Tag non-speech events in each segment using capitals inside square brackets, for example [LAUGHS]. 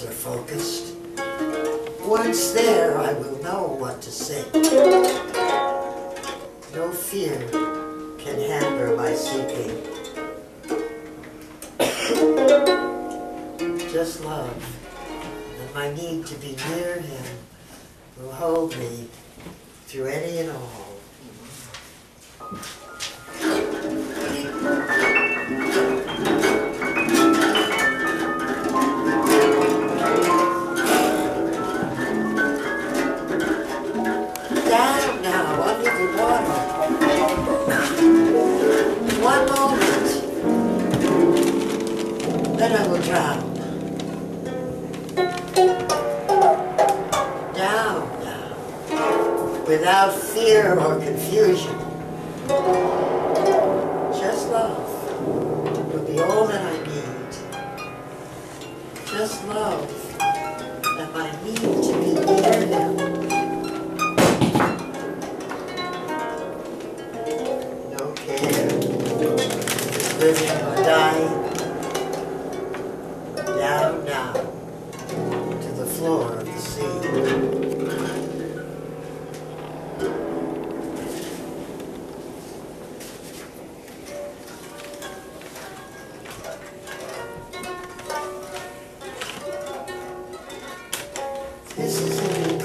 are focused. Once there, I will know what to say. No fear can hinder my seeking. Just love and my need to be near him will hold me through any and all. without fear or confusion.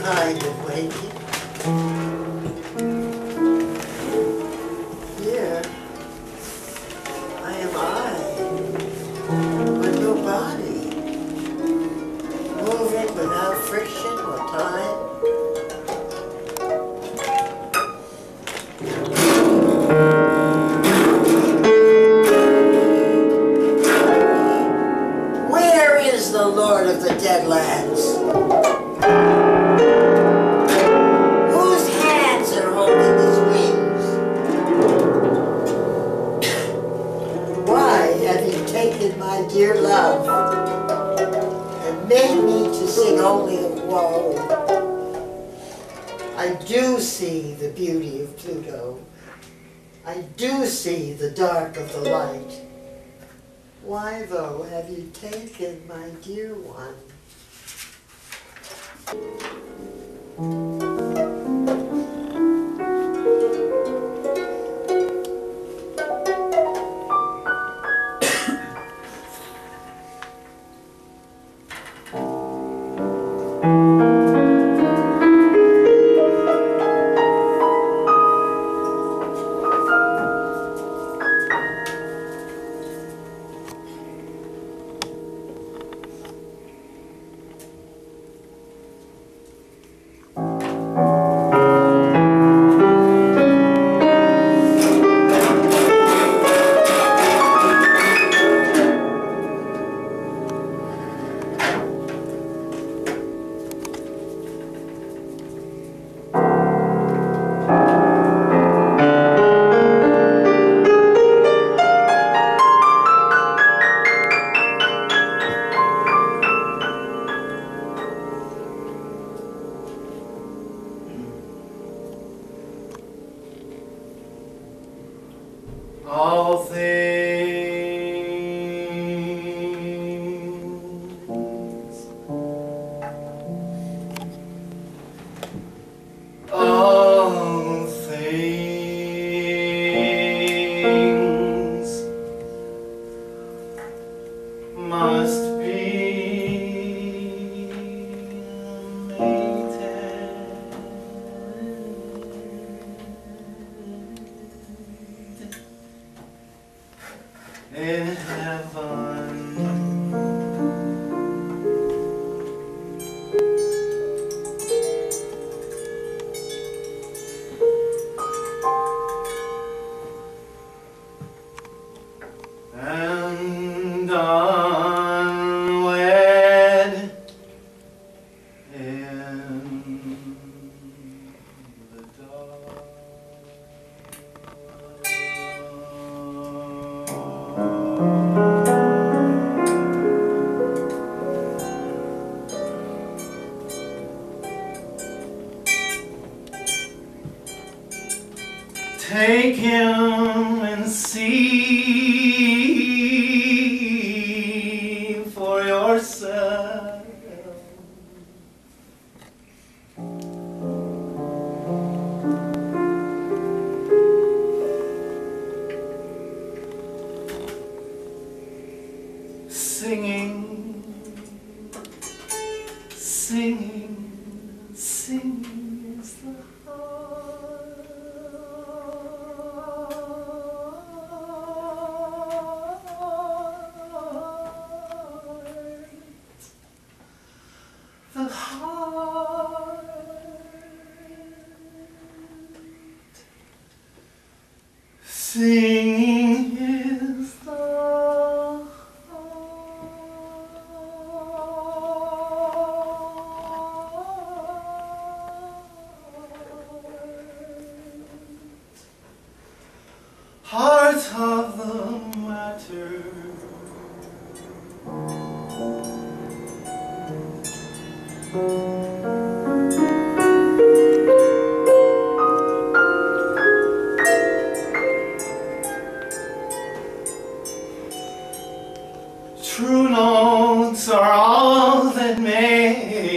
Ai, eu vou linoleum wall. I do see the beauty of Pluto. I do see the dark of the light. Why, though, have you taken my dear one? sing. True notes are all that make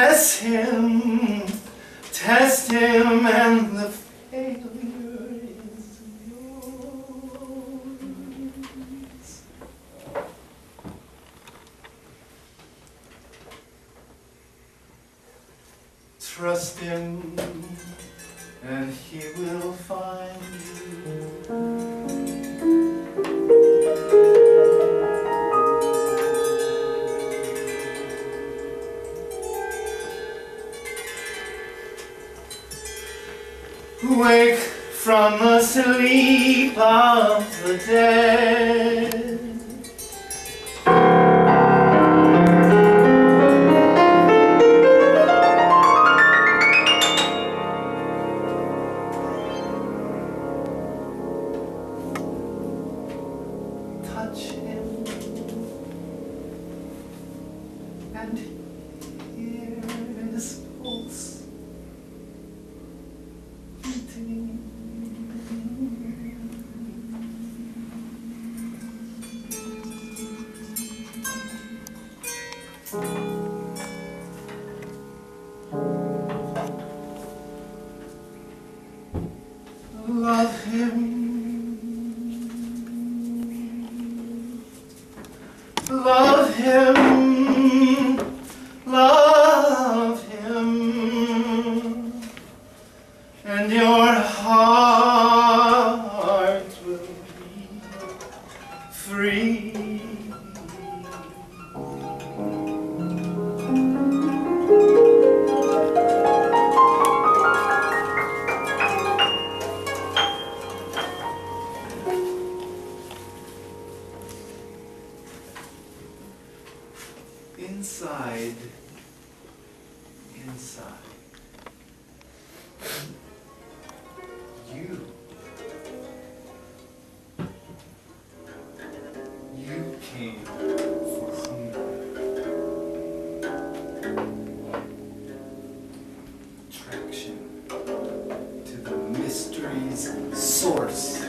Test him, test him and the Dios. country's source.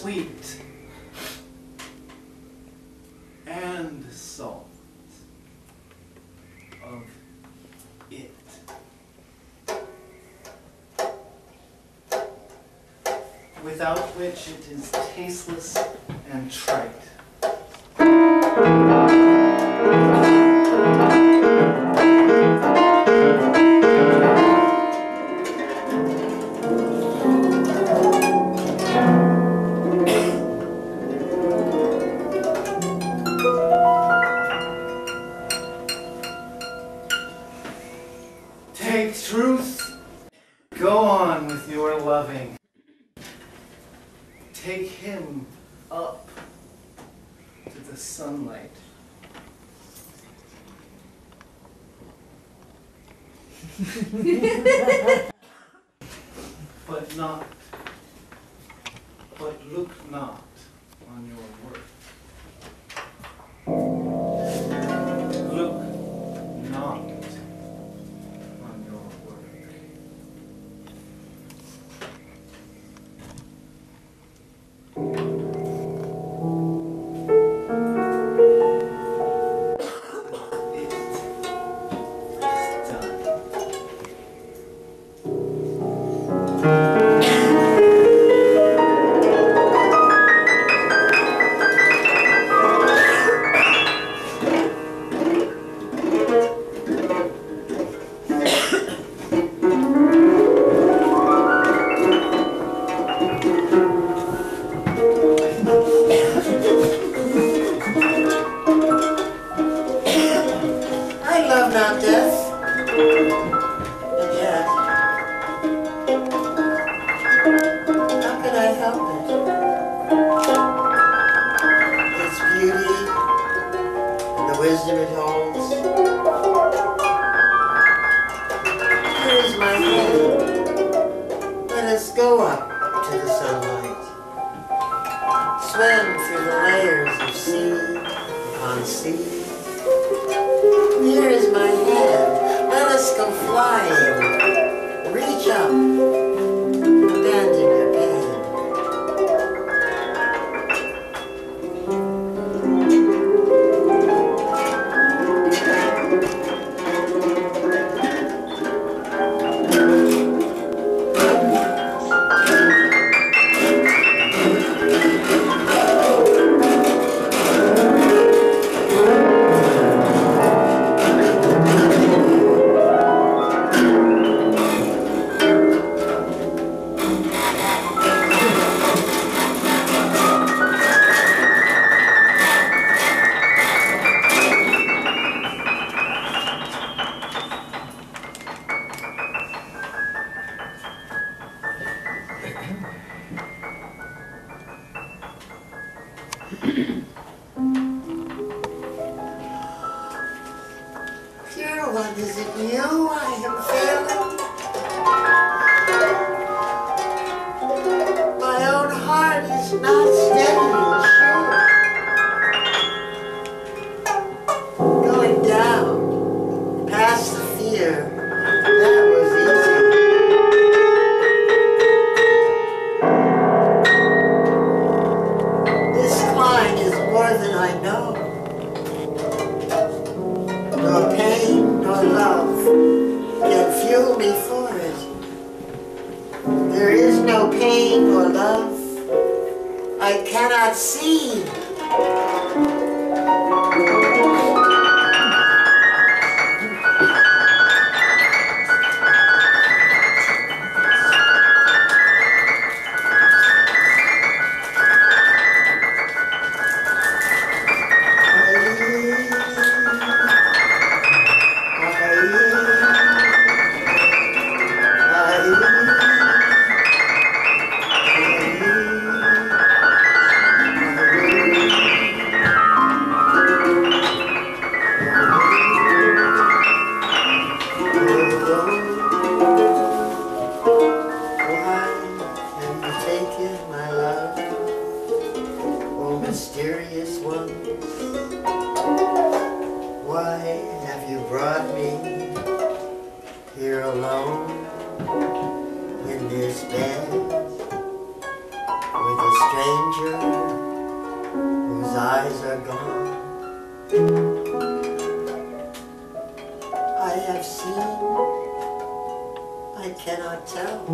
sweet and salt of it. without which it is tasteless and trite. the sunlight. [LAUGHS] but not, but look not. go flying. [COUGHS] I cannot see. Mysterious ones. Why have you brought me here alone in this bed with a stranger whose eyes are gone? I have seen, I cannot tell.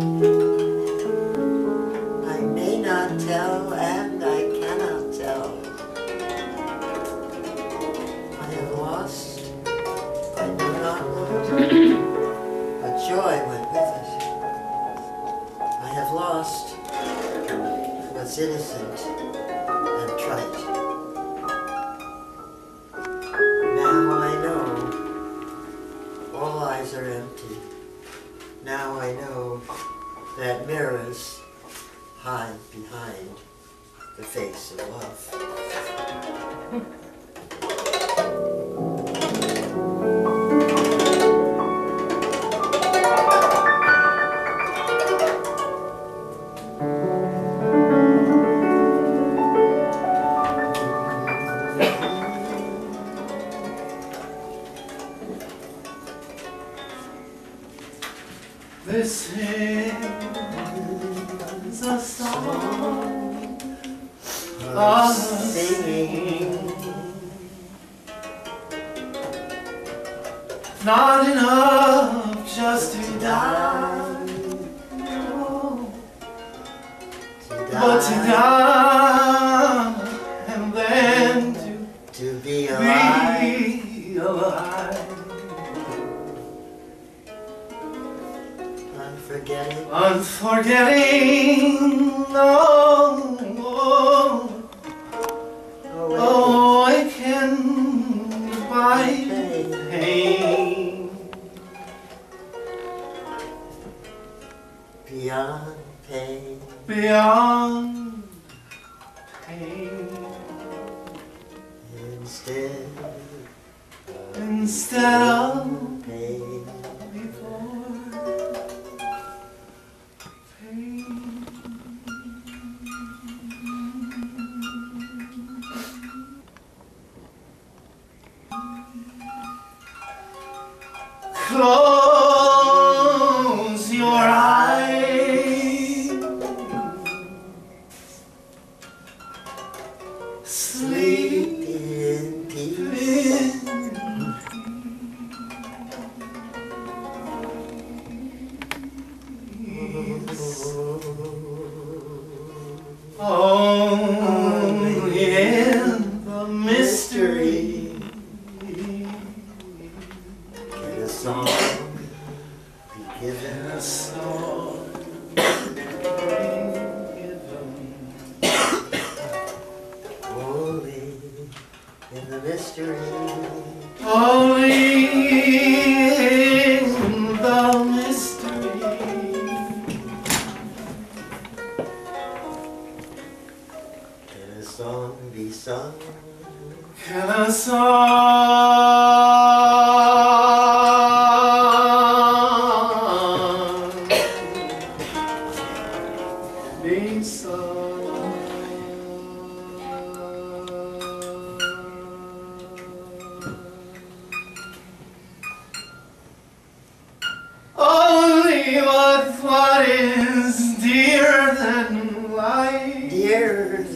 I may not tell innocent and trite. Now I know all eyes are empty. Now I know that mirrors hide behind the face of love. Not enough just to die, oh, to but to die, die and then to to be alive. be alive. Unforgetting, Unforgetting, oh, beyond pain. beyond pain. Instead Instead of pain, before pain. Close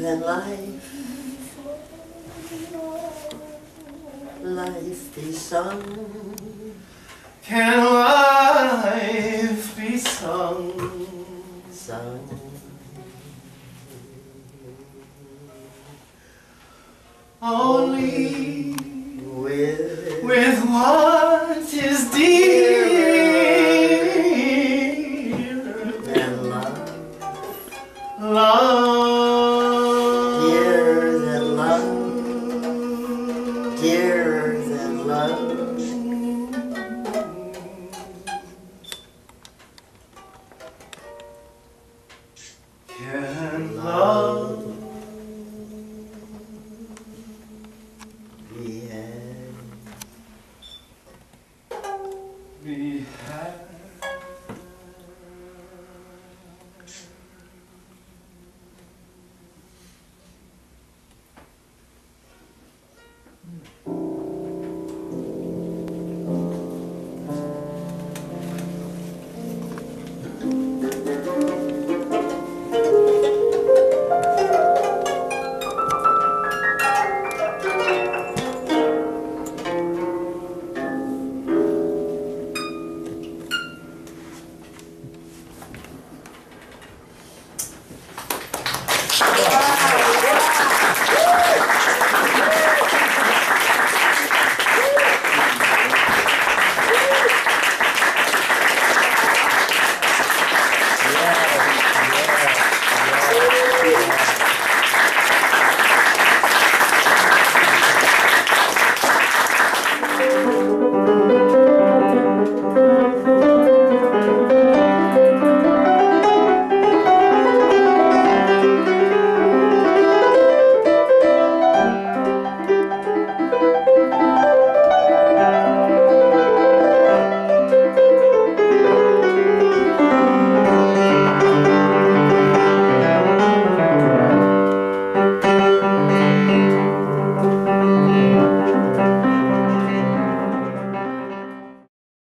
than life, life be sung. Can life be sung? Sung. Only With, with what